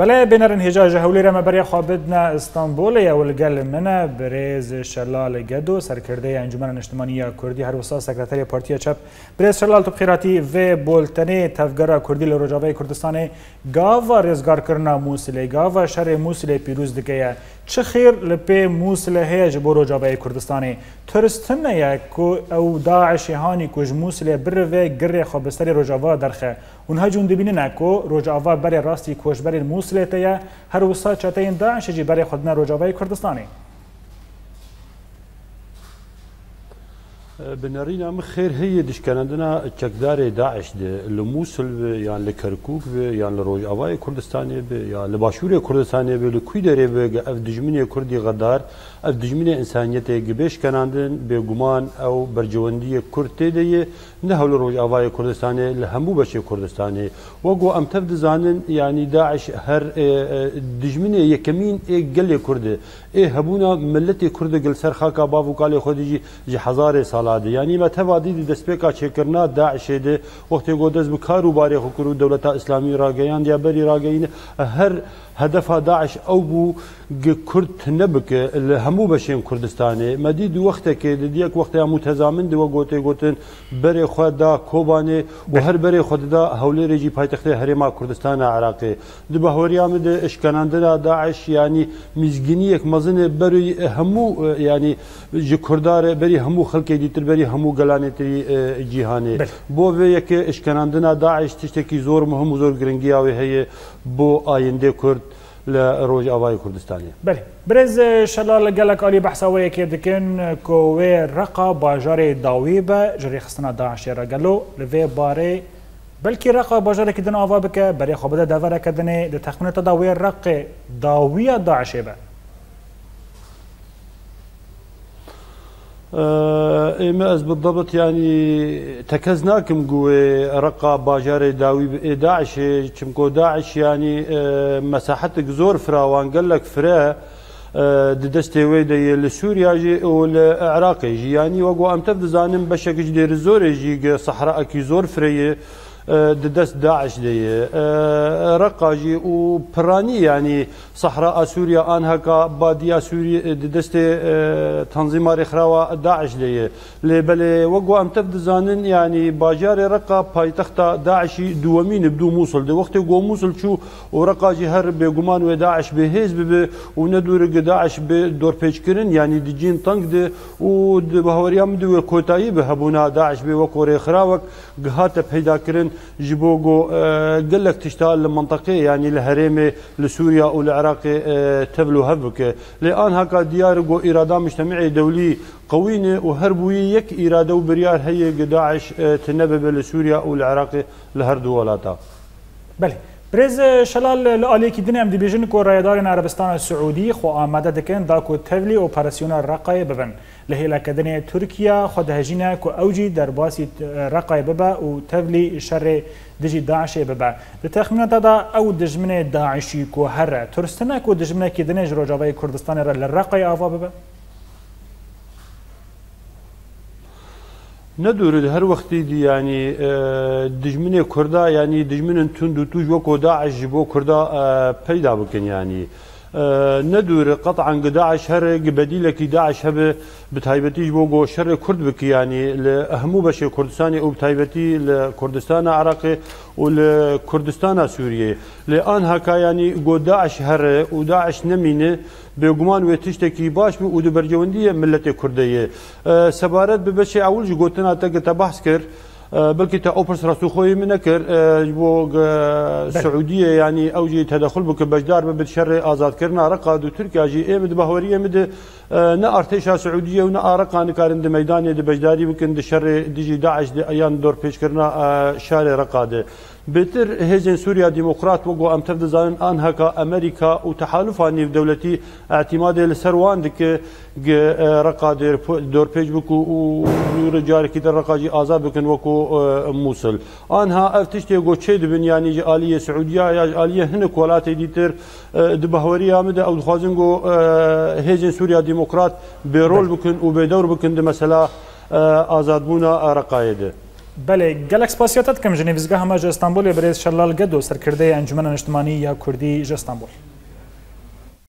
بەڵێ بێنەرن هێژاژە هەولێرەمە بەرێ خوابدنا ئستانبولە یاولگەل منە برێز شەلا لە گەد و سەرکردی ئەنجومە نیشتمانیا کوردی هەروسا سەکرەتەری پارتیە چپ برێز شەلال تو قیراتی وێ بولتنێ تەفگەرا کوردی لە ڕۆژاوای کوردستانی گاوا ڕێزگارکردنا مووسلێ گاوا شەرێ مووسلێ پیرروز دکەیە چ خیر لە پێ مووسلە هەیەش بۆ ڕۆژاوای کوردستانی ترستنەیە ئەو داعشیهانی کوژ مووسلێ بروێ گڕێ خۆبستری ڕۆژاوا دەرخە اونها جون دبینە ناکۆ ڕۆژاوا بەرێ ڕاستی کۆشبەرێ مووس وسلێتەیە هەروسا چەتەین داعشێکی بەرەی خودنە ڕۆژاوای کوردستانی بنارينا مخير هي ديش كان عندنا تشكدار داعش دي لموسل يعني لكركوك يعني لروجافاي كردستاني يعني لباشوريا كردستاني بي لكويدري بي اف دجمنيه كردي غدار اف دجمنيه انسانيته جبيش كان عندن بيغمان او برجونديه كردي دي نهول روجافاي كردستاني لهمو بشي كردستاني وقو ام تفد زانن يعني داعش هر دجمنيه يكمين اي قل كردي اي هبونا ملتي كردي قل سرخاكا بافو قال خديجي جي هزار سال حالا دی یعنی متوا دی د سپیکا چیکرنا داعش دی وخت گو دز بکارو باری خو کرو دولت اسلامی راګیان دی بری راګین هر هدف داعش او بو کرد نبک همو بشین کردستانه مدید وقت که دید یک وقت متضامن دو گوته گوتن بری خود دا کوبانه و هر بری خود دا حولی رجی پایتخت هریما کردستان عراقی دی بهوریام دی اشکناندن داعش یعنی میزگینی یک مزن بری همو یعنی جکردار بری همو خلکی دیت تربەری هەموو گەلانێتری جیهانێ بۆ وێ یەکێ شکەاندنا داعش تشتێکی زۆر مهم و زۆر گرنگیاوی هەیە بۆ ئایندێ کورد لە ڕۆژ ئاوای کوردستانی بەێ برز شەلا لە گەلک عالی بەحساوەیەکێ دکن کۆوێ ڕقا باژارێ داوی بە ژری خستنا داعشێرەگەلۆ لەوێ بارەی بلکی رقا باجارێکی دن ئاوا بکە بەێ خۆ بدە دەڤەرەکە دنێ لە تەخمنێتە داوێ ڕقێ داویە داعشێ بە ئێمە ئەس بەدەبەت ینی تەکەس ناکەم گوێ ڕقا باژارێ داوی ئێداعشێ چمکۆ داعشیانی مەساحەتێک زۆر فراوانگەل لەک فرە دەستێ وێ دەیە لە سووریاژێ ئەو لە عراقی ژیانی وەگو ئەمتە بزانم بەشێکش دێر زۆرێژی سەحراەکی زۆر فرەیە دەست داعش دەیە ڕقاژی و پرانی ینی سەحرا سووریا ئان هەکە بادیا سووری دەستێ تەنزیماری خراوە داعش دەیە لێ بەلێ وەگو ئەمتە دەزانن ینی باجارێ ڕقا پایتەختا داعشی دووەمی نبدو مووسڵ دە وەختی گۆ مووسڵ چوو و ڕقاجی هەر بێگومان وێ داعش بەهێز ببێ و نەدورگە داعش بێ دۆرپێچکردن ینی دیجین تەنگ دێ و بەهوەریان دوێ کۆتایی بە هەبوونا داعش بێ وە کۆرێ خراوەک گهاتە پیداکردن جي بوغو قال لك تشتغل المنطقه يعني الهريمه لسوريا والعراق تبلو هبك لان هكا ديار جو اراده مجتمعي دولي قوينه وهربوي يك اراده وبريار هي داعش تنبب لسوريا والعراق لهر دولاتا بله رز شلال لالیکی دین ام دی بیژن کو رایدارن عربستان سعودی خو آماده دکن دا کو تولی اپراسیون رقای ببن له هلاکدن ترکیه خو دهجینا کو اوجی در باسی رقای ببا او تولی شر دجی داعش ببا د تخمینات دا او دجمنه داعشی کو هر ترستنه کو دجمنه کی دنه جروجاوی کردستان را لرقای آوا ببا ندورد هر وقتی دی یعنی دجمن کردا یعنی دجمن تند و توج و کدا عجبو کردا پیدا بکن یعنی ندوره قطعا داعش هر بديله كي داعش هب بتايبتي بو جو شر كرد بك يعني اهمو بش كردستان او بتايبتي لكردستان العراق ولكردستان سوريا لان هكا يعني جو داعش هر وداعش نمينه بێگومان وێ تشتێکی باش بوو و دەبەرجەوەندیە ملەتی کوردەیە سەبارەت ببەشێ ئەول گوتنا تەگەتە باس کرد بلکې ته او پر سره سوخوی من نکر بو سعودیه یعنی او جی تدخل بو که بجدار به بد شر آزاد کردن رقا دو ترکیه جی ای بد بهوریه مد نه ارتشا سعودیه و نه ارقا نکارن د میدان د بجداری بکن د شر دیجی داعش د ایان دور پیش کردن شار رقا ده بهتر هێزن سووریا دیموکرات وەگو ئەم تەف دەزانن ئان هەکە ئەمریکا و تەحالفان نێودەولەتی ئەتیمادێ لەسەر وان دکە ڕقا دۆرپێج بکو و نورە جارێکی دەڕقاجی ئازا بکەن وەکو مووسل آنها ئەف تشتێ گۆ چێ دەبن یانیجی عالیە سعودیا یاژ عالیە هەنە کۆلاتی دیتر دبەهوەری یامدە ئەو دخوازن گۆ هێزن سووریا دیموکرات بێڕۆل بکن و بێدەور بکن دە مەسەلا ئازادبوونا ڕقاەدە. بله گلک سپاسیاتت کم جنیویزگاه همه جا استانبول برای شلال گدو سرکرده انجمن نشتمانی یا کردی جا استانبول